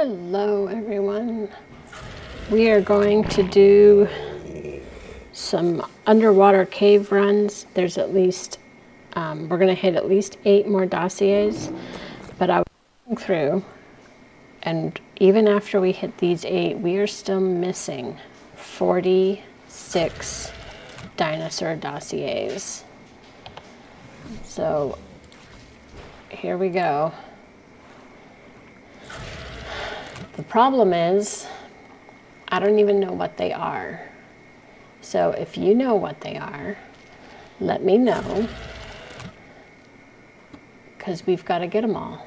Hello everyone. We are going to do some underwater cave runs. There's at least, um, we're going to hit at least eight more dossiers, but I was through and even after we hit these eight, we are still missing 46 dinosaur dossiers. So here we go. The problem is, I don't even know what they are. So if you know what they are, let me know because we've got to get them all.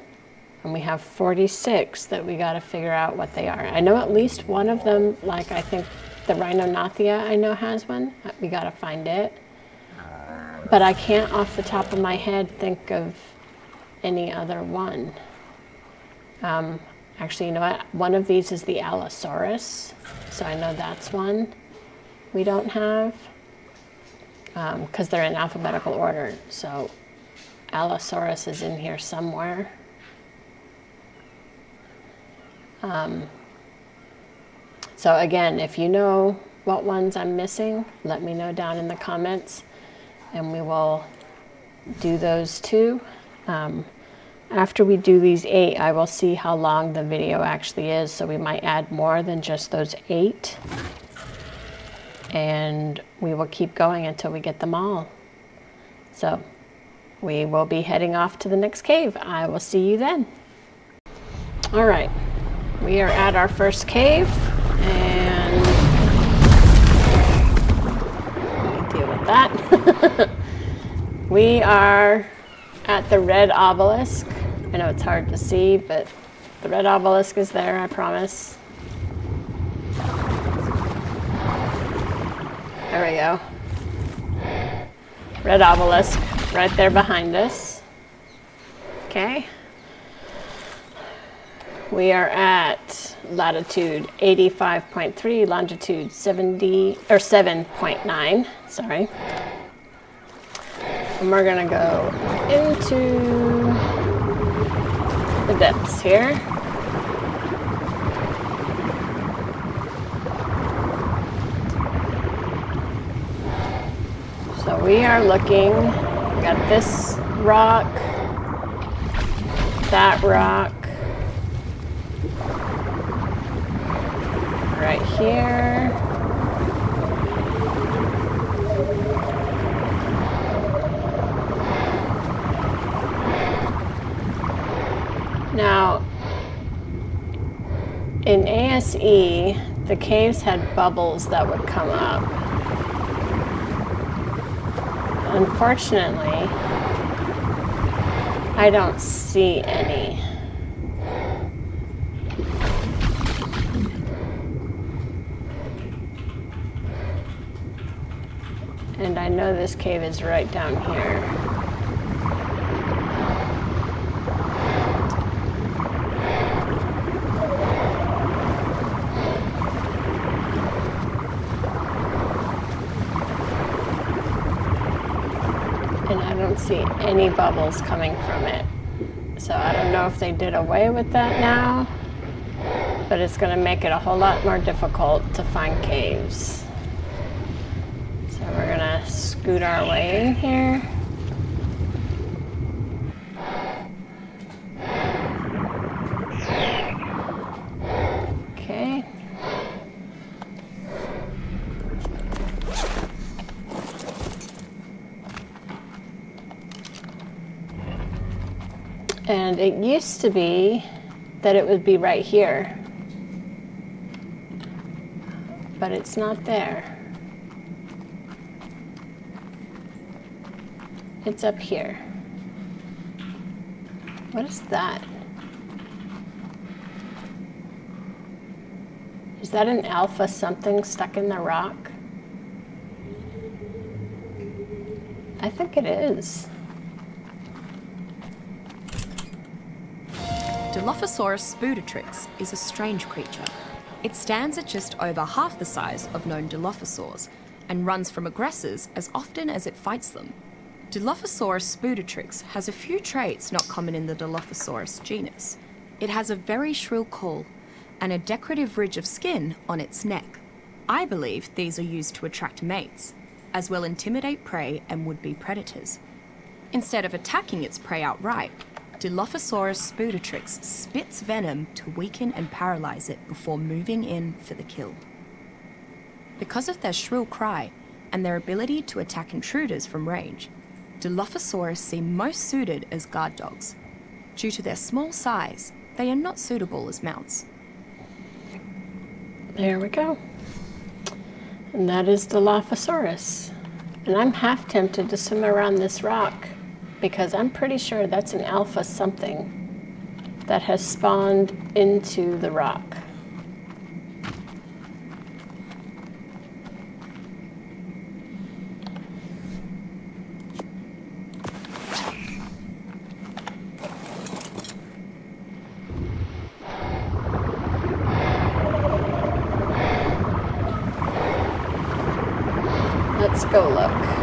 And we have 46 that we got to figure out what they are. I know at least one of them, like I think the Rhyniognatha I know has one. We got to find it. But I can't off the top of my head think of any other one. Um, actually, you know what? One of these is the Allosaurus. So I know that's one we don't have because um, they're in alphabetical order. So Allosaurus is in here somewhere. Um, so again, if you know what ones I'm missing, let me know down in the comments and we will do those too. Um, after we do these eight, I will see how long the video actually is. So we might add more than just those eight. And we will keep going until we get them all. So we will be heading off to the next cave. I will see you then. All right, we are at our first cave and deal with that. we are at the red obelisk. I know it's hard to see, but the red obelisk is there, I promise. There we go. Red obelisk right there behind us. Okay. We are at latitude 85.3, longitude 70 or 7.9, sorry. And we're gonna go into the depths here. So we are looking, we got this rock, that rock, right here. Now, in ASE, the caves had bubbles that would come up. Unfortunately, I don't see any. And I know this cave is right down here. Don't see any bubbles coming from it. So I don't know if they did away with that now, but it's going to make it a whole lot more difficult to find caves. So we're gonna scoot our way in here. Okay. And it used to be that it would be right here, but it's not there. It's up here. What is that? Is that an alpha something stuck in the rock? I think it is. Dilophosaurus sputatrix is a strange creature. It stands at just over half the size of known Dilophosaurs and runs from aggressors as often as it fights them. Dilophosaurus sputatrix has a few traits not common in the Dilophosaurus genus. It has a very shrill call, and a decorative ridge of skin on its neck. I believe these are used to attract mates, as well intimidate prey and would-be predators. Instead of attacking its prey outright, Dilophosaurus sputatrix spits venom to weaken and paralyze it before moving in for the kill. Because of their shrill cry and their ability to attack intruders from range, Dilophosaurus seem most suited as guard dogs. Due to their small size, they are not suitable as mounts. There we go. And that is Dilophosaurus. And I'm half tempted to swim around this rock because I'm pretty sure that's an alpha something that has spawned into the rock. Let's go look.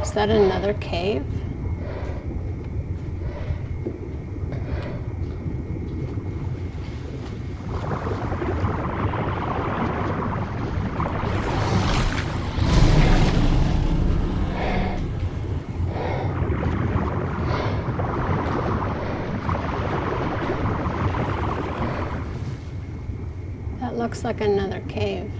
Is that another cave? That looks like another cave.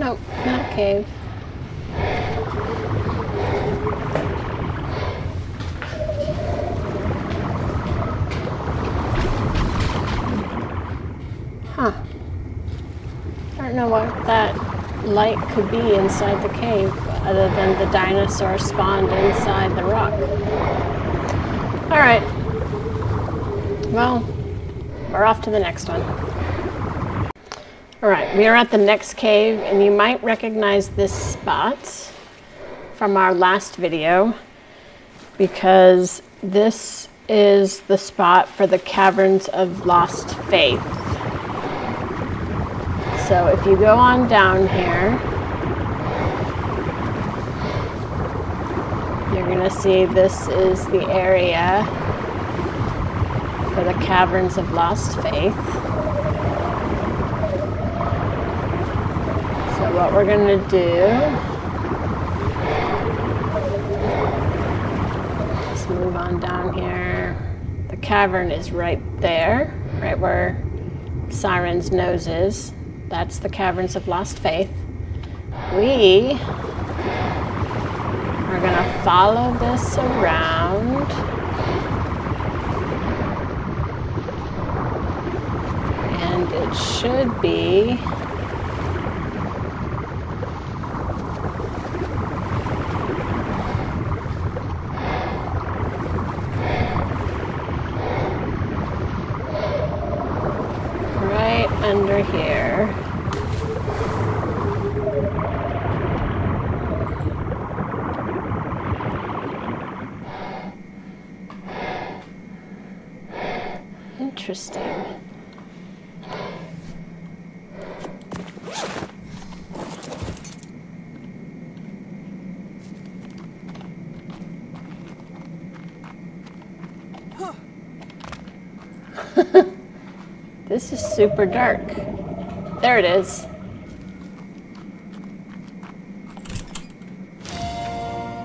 Nope, not a cave. Huh. I don't know what that light could be inside the cave other than the dinosaur spawned inside the rock. Alright. Well, we're off to the next one. We are at the next cave, and you might recognize this spot from our last video because this is the spot for the Caverns of Lost Faith. So if you go on down here, you're going to see this is the area for the Caverns of Lost Faith. So what we're going to do is move on down here. The cavern is right there, right where Siren's nose is. That's the Caverns of Lost Faith. We are going to follow this around. And it should be right under here. Interesting. This is super dark. There it is.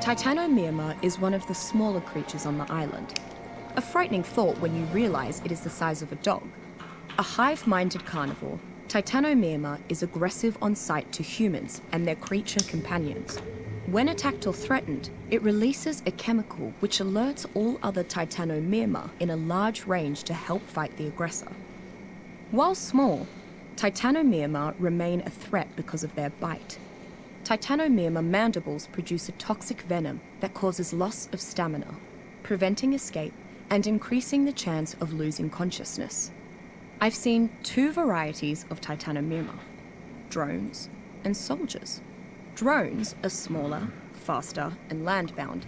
Titanomyrma is one of the smaller creatures on the island. A frightening thought when you realise it is the size of a dog. A hive minded carnivore, Titanomyrma is aggressive on sight to humans and their creature companions. When attacked or threatened, it releases a chemical which alerts all other Titanomyrma in a large range to help fight the aggressor. While small, Titanomyrma remain a threat because of their bite. Titanomyrma mandibles produce a toxic venom that causes loss of stamina, preventing escape and increasing the chance of losing consciousness. I've seen two varieties of Titanomyrma drones and soldiers. Drones are smaller, faster, and landbound,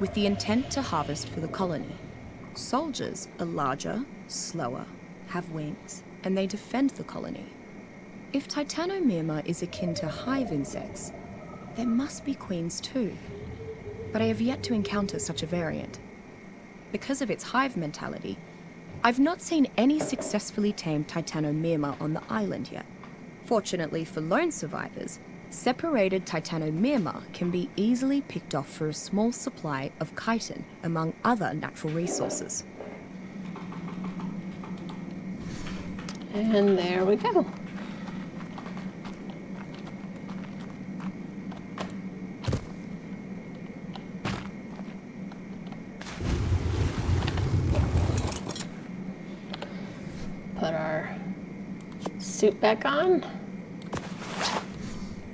with the intent to harvest for the colony. Soldiers are larger, slower, have wings, and they defend the colony. If Titanomyrma is akin to hive insects, there must be queens too. But I have yet to encounter such a variant. Because of its hive mentality, I've not seen any successfully tamed Titanomyrma on the island yet. Fortunately for lone survivors, separated Titanomyrma can be easily picked off for a small supply of chitin, among other natural resources. And there we go. Put our suit back on.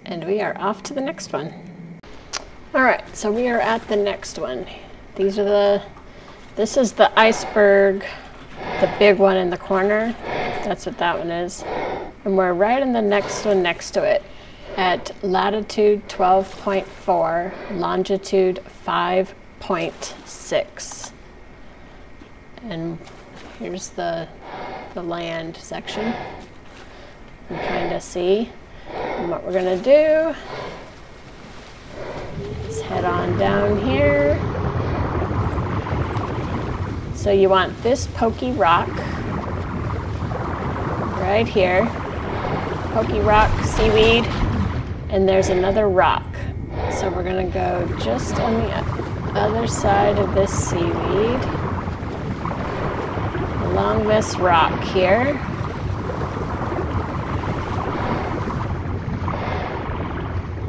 And we are off to the next one. All right, so we are at the next one. These are the, this is the iceberg, the big one in the corner. That's what that one is. And we're right in the next one next to it at latitude 12.4, longitude 5.6. And here's the, the land section. You kind of see. And what we're gonna do is head on down here. So you want this pokey rock right here. Pokey rock, seaweed, and there's another rock. So we're gonna go just on the other side of this seaweed, along this rock here.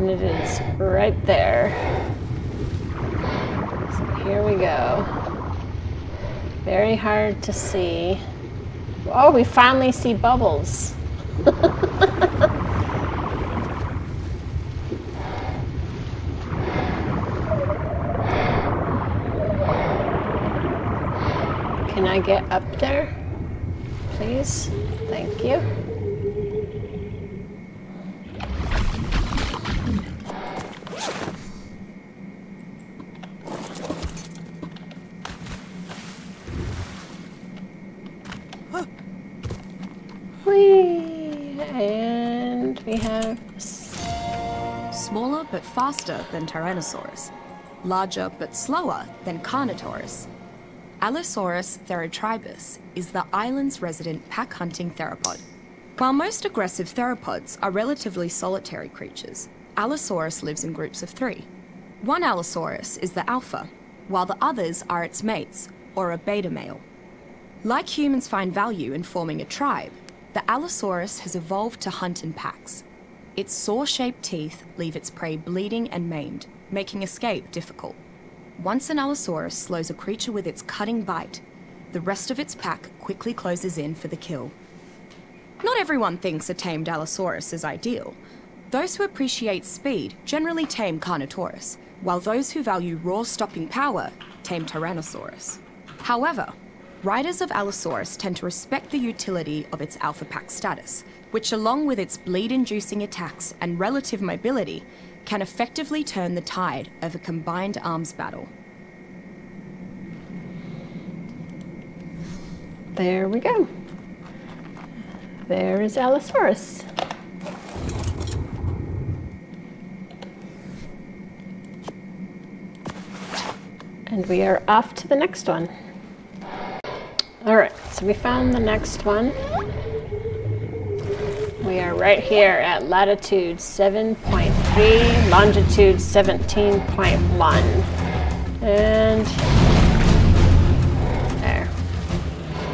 And it is right there. So here we go. Very hard to see. Oh, we finally see bubbles. Can I get up there, please? Thank you. But faster than Tyrannosaurus. Larger but slower than Carnotaurus. Allosaurus therotribus is the island's resident pack hunting theropod. While most aggressive theropods are relatively solitary creatures, Allosaurus lives in groups of three. One Allosaurus is the alpha, while the others are its mates, or a beta male. Like humans find value in forming a tribe, the Allosaurus has evolved to hunt in packs. Its saw shaped teeth leave its prey bleeding and maimed, making escape difficult. Once an Allosaurus slows a creature with its cutting bite, the rest of its pack quickly closes in for the kill. Not everyone thinks a tamed Allosaurus is ideal. Those who appreciate speed generally tame Carnotaurus, while those who value raw stopping power tame Tyrannosaurus. However, riders of Allosaurus tend to respect the utility of its alpha pack status, which, along with its bleed inducing attacks and relative mobility, can effectively turn the tide of a combined arms battle. There we go. There is Allosaurus. And we are off to the next one. All right, so we found the next one. We are right here at latitude 7.3, longitude 17.1. And there.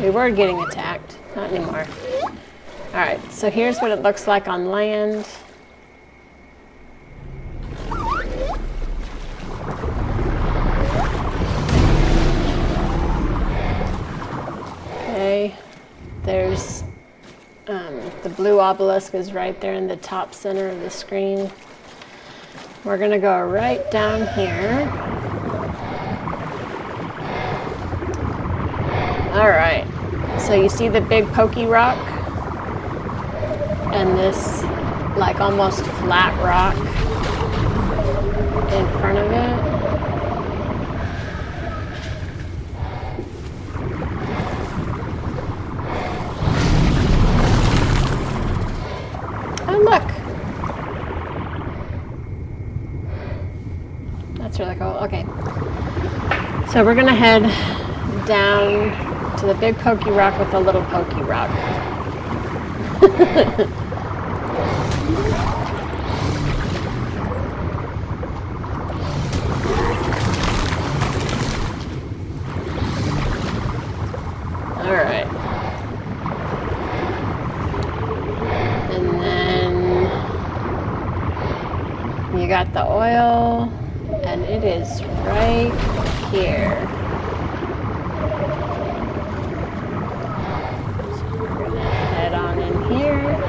We were getting attacked, not anymore. All right, so here's what it looks like on land. Okay, there's um, the blue obelisk is right there in the top center of the screen. We're gonna go right down here. All right, so you see the big pokey rock? And this like almost flat rock in front of it. That's really cool. Okay. So we're going to head down to the big pokey rock with the little pokey rock. All right. And then you got the oil, and it is right here. So we're gonna head on in here.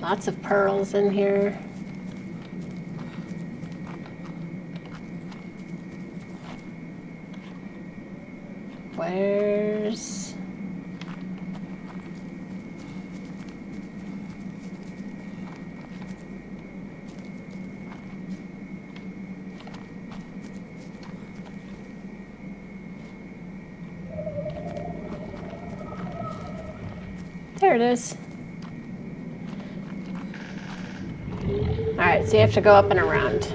Lots of pearls in here. Where's... There it is. So you have to go up and around.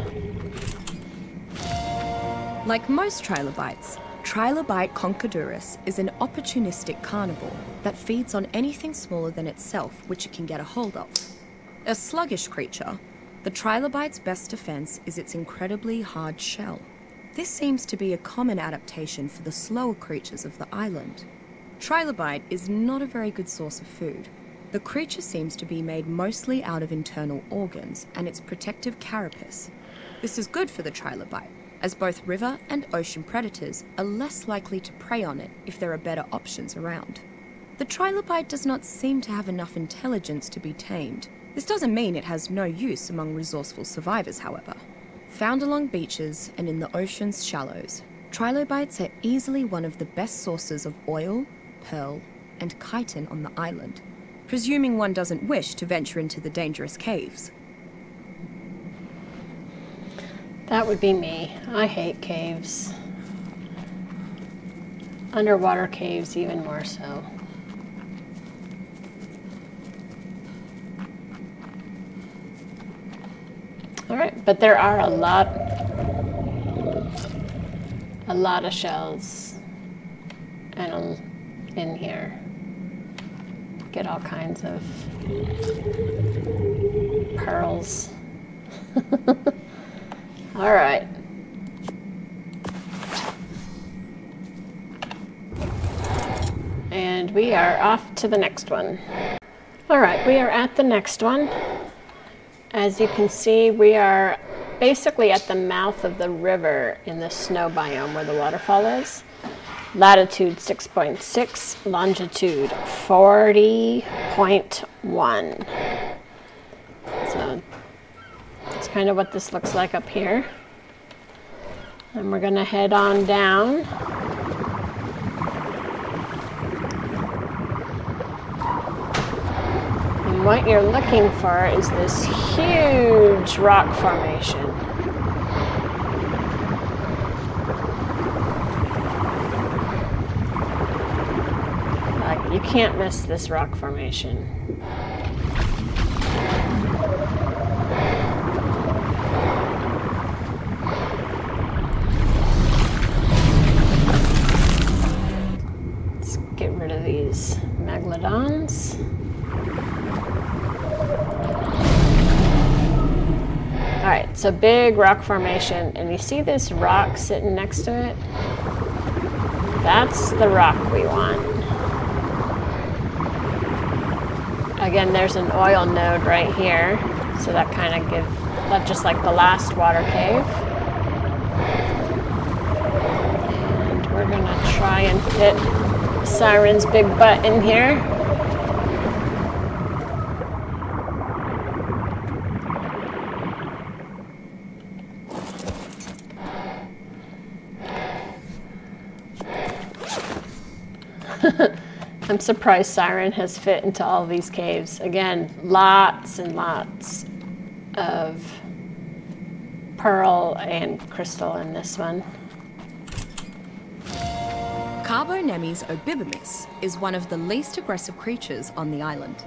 Like most trilobites, Trilobite concaduris is an opportunistic carnivore that feeds on anything smaller than itself which it can get a hold of. A sluggish creature, the trilobite's best defense is its incredibly hard shell. This seems to be a common adaptation for the slower creatures of the island. Trilobite is not a very good source of food. The creature seems to be made mostly out of internal organs and its protective carapace. This is good for the trilobite, as both river and ocean predators are less likely to prey on it if there are better options around. The trilobite does not seem to have enough intelligence to be tamed. This doesn't mean it has no use among resourceful survivors, however. Found along beaches and in the ocean's shallows, trilobites are easily one of the best sources of oil, pearl, and chitin on the island, presuming one doesn't wish to venture into the dangerous caves. That would be me. I hate caves. Underwater caves, even more so. All right, but there are a lot, a lot of shells and in here. Get all kinds of pearls. All right. And we are off to the next one. All right, we are at the next one. As you can see, we are basically at the mouth of the river in the snow biome where the waterfall is. Latitude 6.6, longitude 40.1. So that's kind of what this looks like up here. And we're going to head on down. And what you're looking for is this huge rock formation. Can't miss this rock formation. Let's get rid of these megalodons. All right, so big rock formation, and you see this rock sitting next to it? That's the rock we want. Again, there's an oil node right here, so that kind of gives, that just like the last water cave. And we're gonna try and fit Siren's big butt in here. I'm surprised Siren has fit into all these caves. Again, lots and lots of pearl and crystal in this one. Carbonemys obibimus is one of the least aggressive creatures on the island.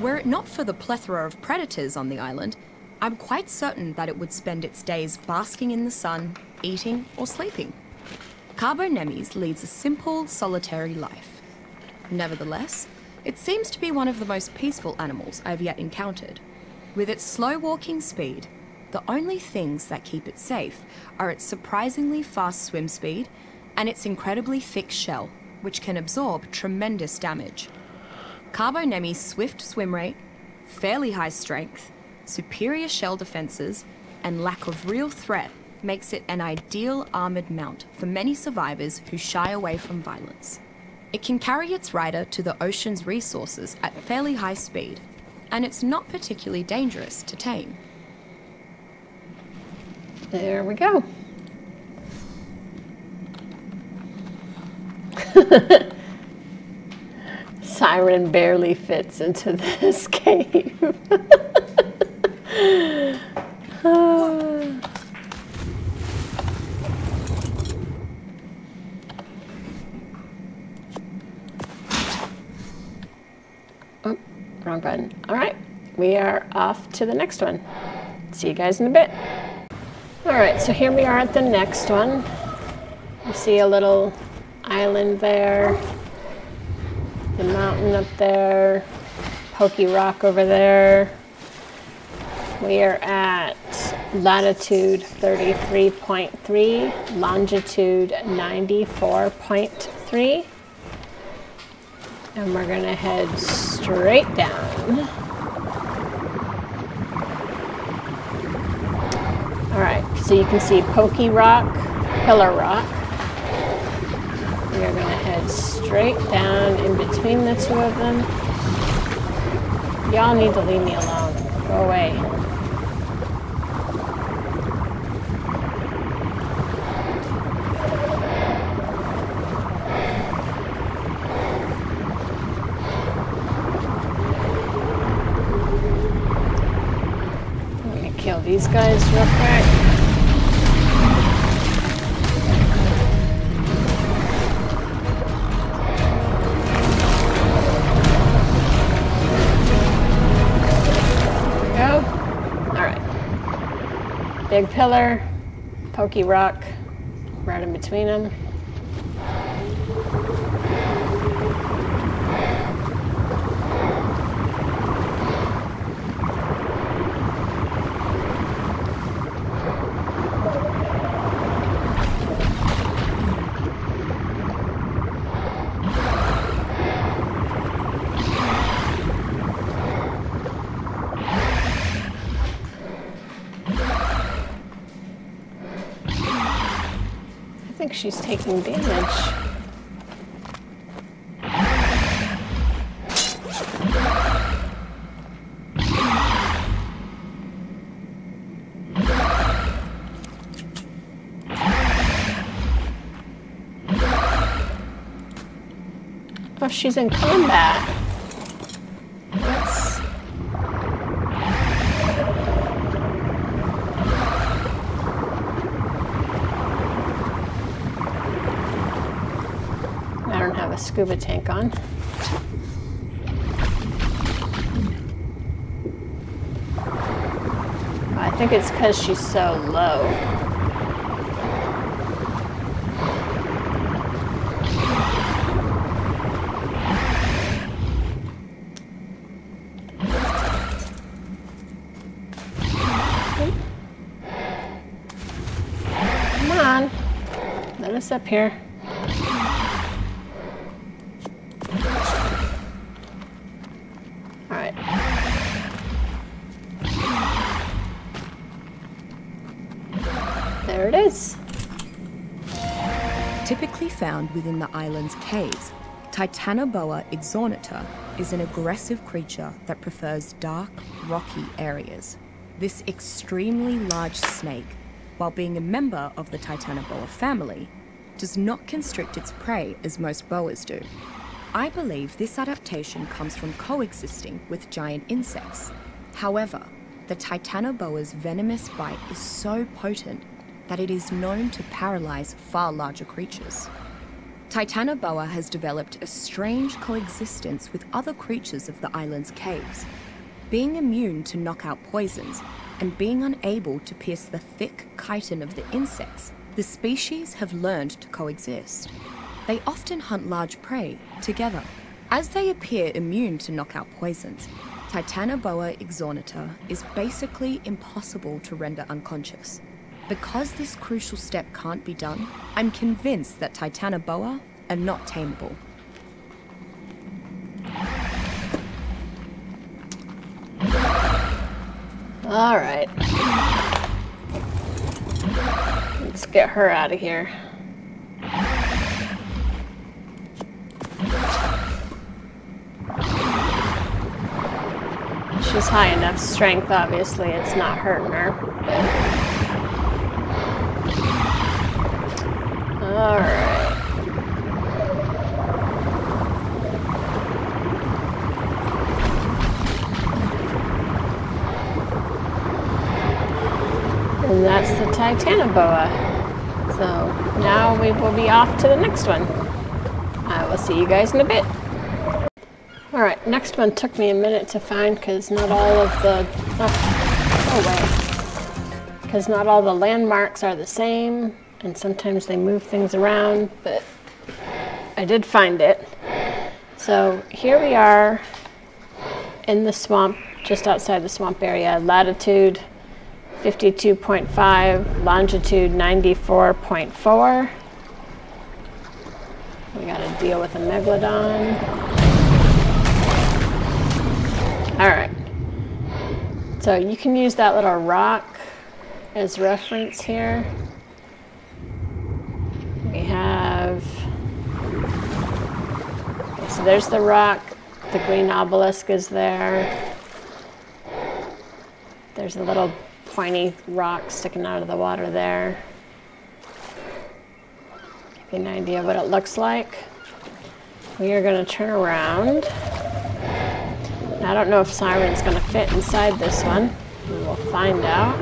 Were it not for the plethora of predators on the island, I'm quite certain that it would spend its days basking in the sun, eating, or sleeping. Carbonemys leads a simple, solitary life. Nevertheless, it seems to be one of the most peaceful animals I've yet encountered. With its slow walking speed, the only things that keep it safe are its surprisingly fast swim speed and its incredibly thick shell, which can absorb tremendous damage. Carbonemy's swift swim rate, fairly high strength, superior shell defenses, and lack of real threat makes it an ideal armored mount for many survivors who shy away from violence. It can carry its rider to the ocean's resources at fairly high speed, and it's not particularly dangerous to tame. There we go. Siren barely fits into this cave. All right, we are off to the next one. See you guys in a bit. All right, so here we are at the next one. You see a little island there, the mountain up there, Pokey Rock over there. We are at latitude 33.3, longitude 94.3. And we're gonna head straight down. All right, so you can see Pokey Rock, Pillar Rock. We are gonna head straight down in between the two of them. Y'all need to leave me alone. Go away. These guys real quick. Big pillar, pokey rock, right in between them. She's taking damage. Oh, she's in combat. scuba tank on. I think it's because she's so low. Come on, let us up here. Found within the island's caves, Titanoboa exornita is an aggressive creature that prefers dark, rocky areas. This extremely large snake, while being a member of the Titanoboa family, does not constrict its prey as most boas do. I believe this adaptation comes from coexisting with giant insects. However, the Titanoboa's venomous bite is so potent that it is known to paralyze far larger creatures. Titanoboa has developed a strange coexistence with other creatures of the island's caves. Being immune to knockout poisons and being unable to pierce the thick chitin of the insects, the species have learned to coexist. They often hunt large prey together. As they appear immune to knockout poisons, Titanoboa exornita is basically impossible to render unconscious. Because this crucial step can't be done, I'm convinced that Titanoboa are not tameable. All right. Let's get her out of here. She's high enough strength, obviously, it's not hurting her. All right. And that's the Titanoboa. So now we will be off to the next one. I will see you guys in a bit. All right, next one took me a minute to find because not all of the, oh, oh away. Because not all the landmarks are the same and sometimes they move things around, but I did find it. So here we are in the swamp, just outside the swamp area, latitude 52.5, longitude 94.4. We got to deal with a megalodon. All right. So you can use that little rock as reference here. We have, okay, so there's the rock. The green obelisk is there. There's a little pointy rock sticking out of the water there. Give you an idea of what it looks like. We are going to turn around. I don't know if Siren's going to fit inside this one. We will find out.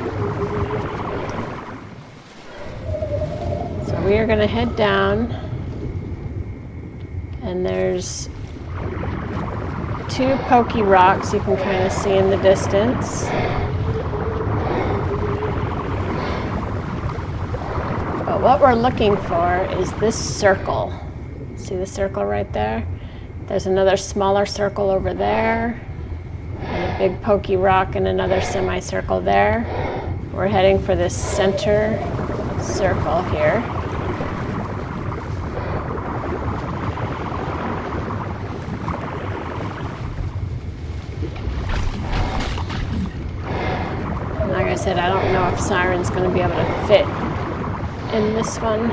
We are going to head down. And there's two pokey rocks you can kind of see in the distance. But what we're looking for is this circle. See the circle right there? There's another smaller circle over there, and a big pokey rock and another semicircle there. We're heading for this center circle here. Like I said, I don't know if Siren's going to be able to fit in this one.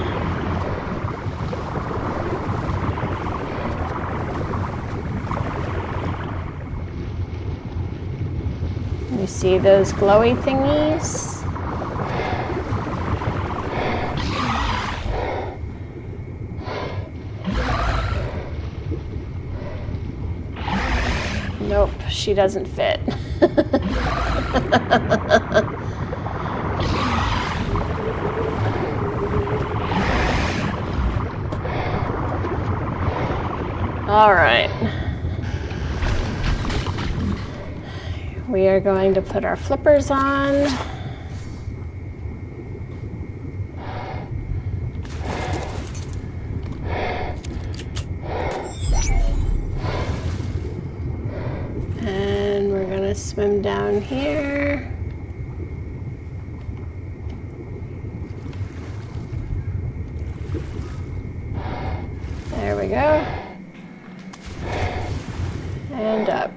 You see those glowy thingies? Nope, she doesn't fit. All right. We are going to put our flippers on swim down here. There we go. And up.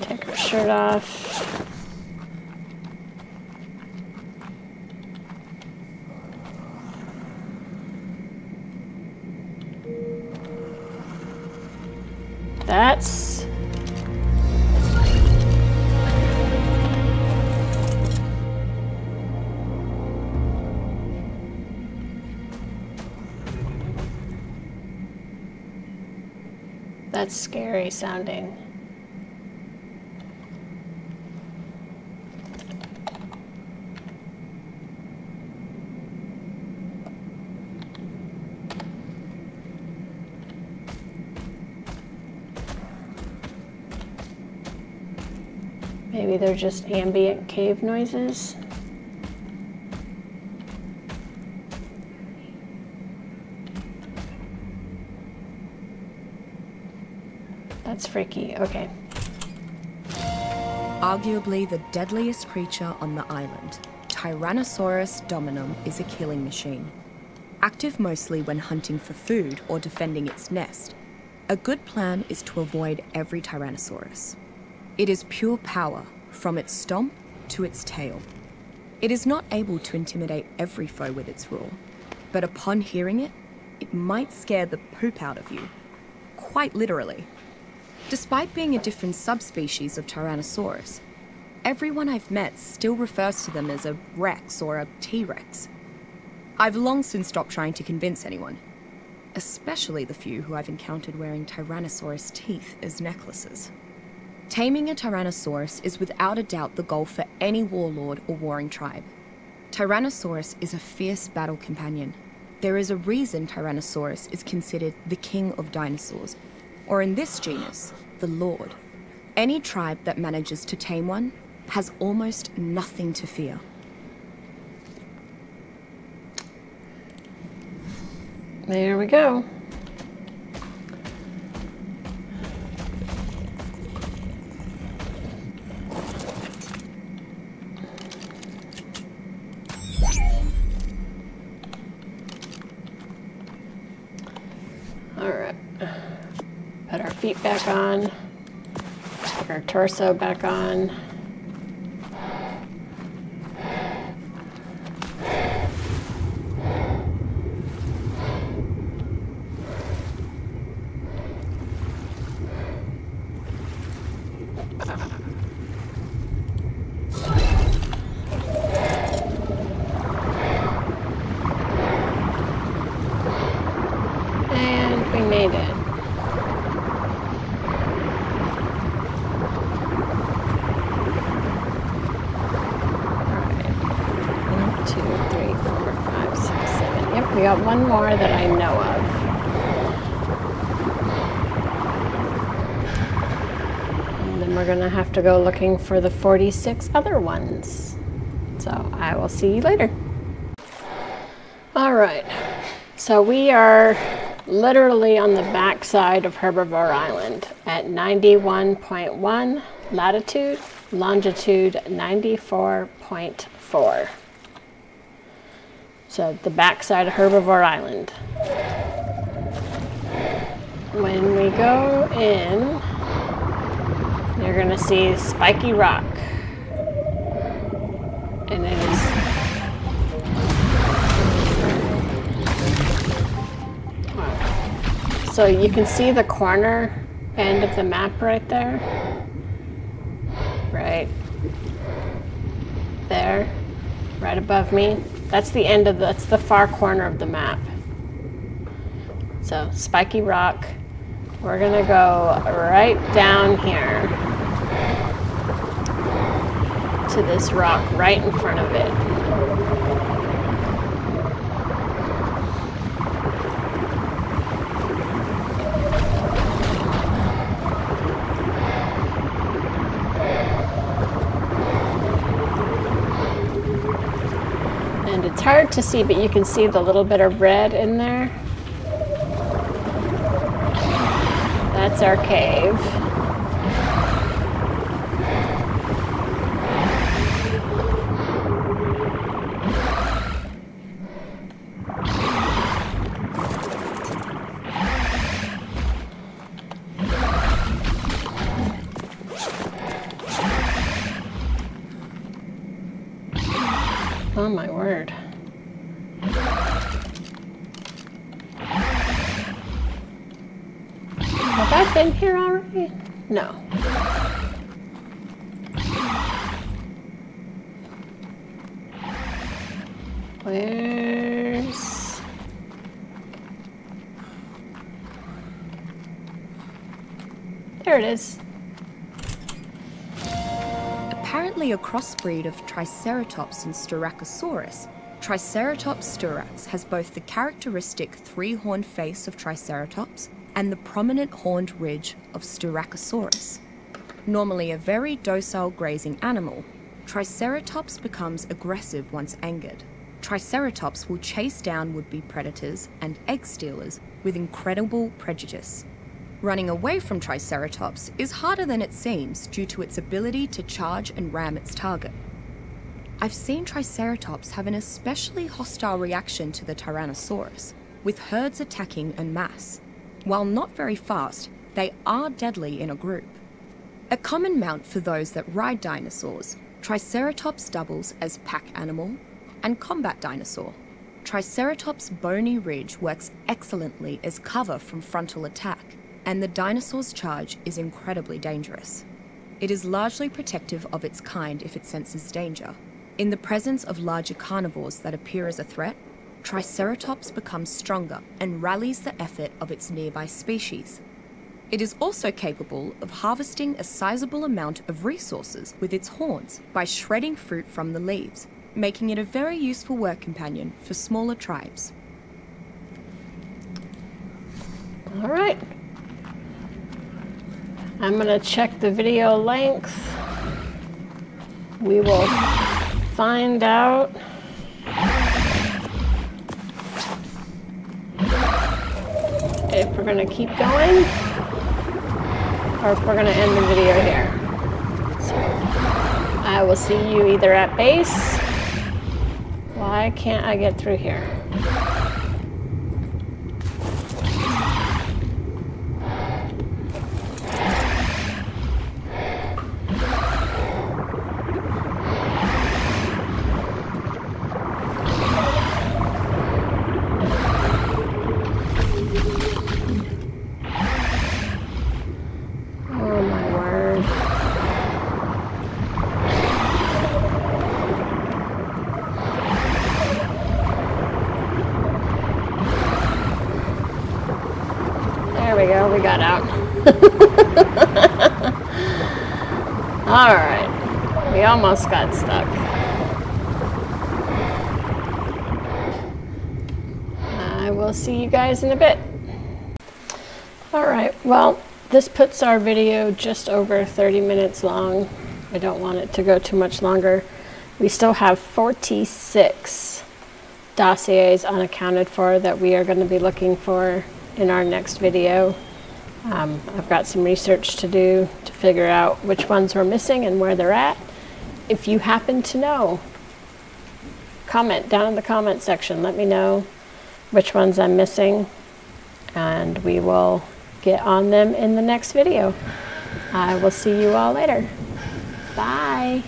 Take our shirt off. That's That's scary sounding. They're just ambient cave noises. That's freaky. Okay. Arguably the deadliest creature on the island, Tyrannosaurus dominum is a killing machine. Active mostly when hunting for food or defending its nest, a good plan is to avoid every Tyrannosaurus. It is pure power, from its stomp to its tail. It is not able to intimidate every foe with its roar, but upon hearing it, it might scare the poop out of you. Quite literally. Despite being a different subspecies of Tyrannosaurus, everyone I've met still refers to them as a Rex or a T Rex. I've long since stopped trying to convince anyone, especially the few who I've encountered wearing Tyrannosaurus teeth as necklaces. Taming a Tyrannosaurus is without a doubt the goal for any warlord or warring tribe. Tyrannosaurus is a fierce battle companion. There is a reason Tyrannosaurus is considered the king of dinosaurs, or in this genus, the lord. Any tribe that manages to tame one has almost nothing to fear. There we go. Back on. Put our torso back on. And we made it. Alright. One, two, three, four, five, six, seven. Yep, we got one more that I know of. And then we're gonna have to go looking for the 46 other ones. So I will see you later. All right. So we are literally on the backside of Herbivore Island at 91.1 latitude, longitude 94.4. So the backside of Herbivore Island. When we go in, you're gonna see spiky rock. And it is So you can see the corner end of the map right there. Right there, right above me. That's the end of the, that's the far corner of the map. So spiky rock. We're gonna go right down here to this rock right in front of it. hard to see, but you can see the little bit of red in there. That's our cave. Been here already? No. Where's... There it is. Apparently a crossbreed of Triceratops and Styracosaurus, Triceratops styrax has both the characteristic three-horned face of Triceratops and the prominent horned ridge of Styracosaurus. Normally a very docile grazing animal, Triceratops becomes aggressive once angered. Triceratops will chase down would-be predators and egg stealers with incredible prejudice. Running away from Triceratops is harder than it seems due to its ability to charge and ram its target. I've seen Triceratops have an especially hostile reaction to the Tyrannosaurus, with herds attacking en masse. While not very fast, they are deadly in a group. A common mount for those that ride dinosaurs, Triceratops doubles as pack animal and combat dinosaur. Triceratops' bony ridge works excellently as cover from frontal attack, and the dinosaur's charge is incredibly dangerous. It is largely protective of its kind if it senses danger. In the presence of larger carnivores that appear as a threat, Triceratops becomes stronger and rallies the effort of its nearby species. It is also capable of harvesting a sizable amount of resources with its horns by shredding fruit from the leaves, making it a very useful work companion for smaller tribes. All right. I'm gonna check the video length. We will find out. If we're gonna keep going, or if we're gonna end the video here. So, I will see you either at base. Why can't I get through here? Oh my word. There we go, we got out. All right, we almost got stuck. I will see you guys in a bit. All right, well, this puts our video just over 30 minutes long. I don't want it to go too much longer. We still have 46 dossiers unaccounted for that we are going to be looking for in our next video. Um, I've got some research to do figure out which ones we're missing and where they're at. If you happen to know, comment down in the comment section. Let me know which ones I'm missing and we will get on them in the next video. I will see you all later. Bye.